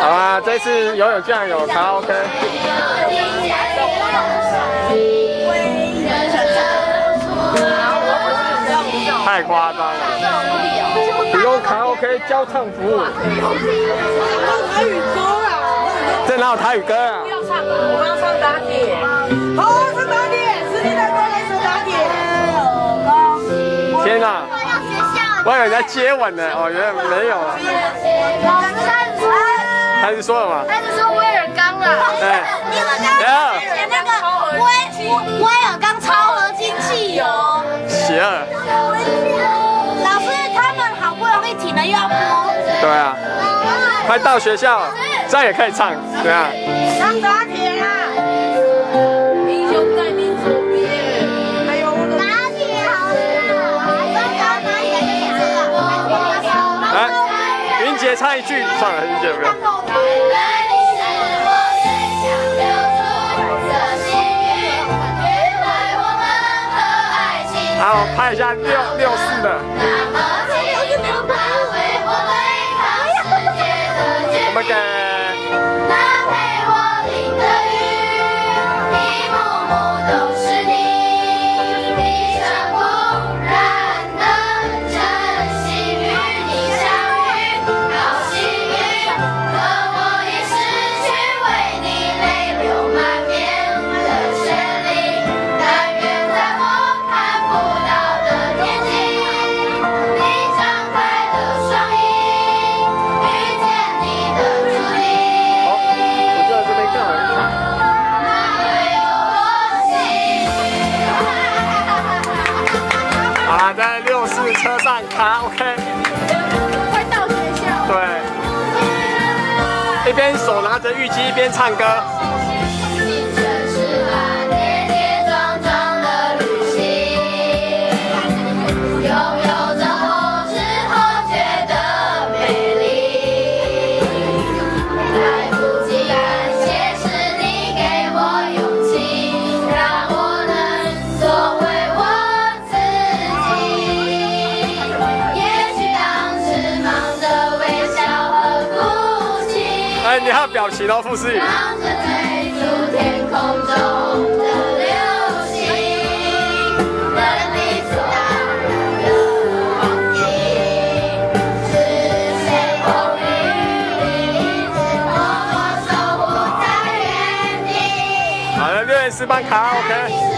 好啊，这次游泳酱有卡拉 OK。太夸张了！不用卡拉 OK 交唱服务。台语歌啊！这哪有台语歌啊？要唱，我们要唱打铁。好，是打的歌来唱打铁。天哪！我以为在接吻呢，哦，原来没有啊。说了吗？他是说威尔刚啊。对。你们刚写那个威威尔刚超合金汽油。邪恶。老师，他们好不容易停了，又要播。对啊。快到学校，这样也可以唱，对啊。唱一句，算了，云姐不要。好，拍一下六六四的。在六四车上卡 OK，快到学校。对，一边手拿着浴巾一边唱歌。哎，你还有表情哦，傅思雨。好了，六点四班卡 OK。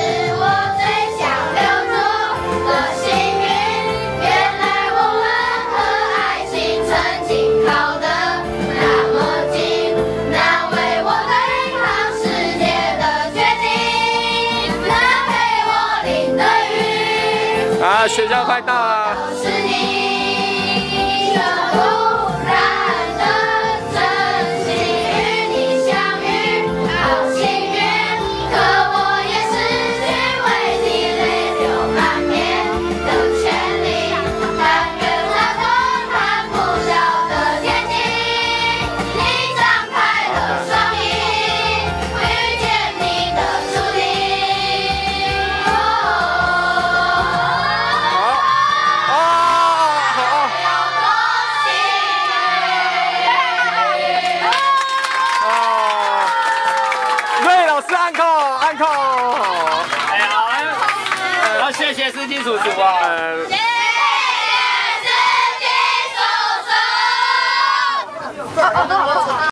啊，学校快到了。谢谢司机叔叔啊！谢谢司机叔叔。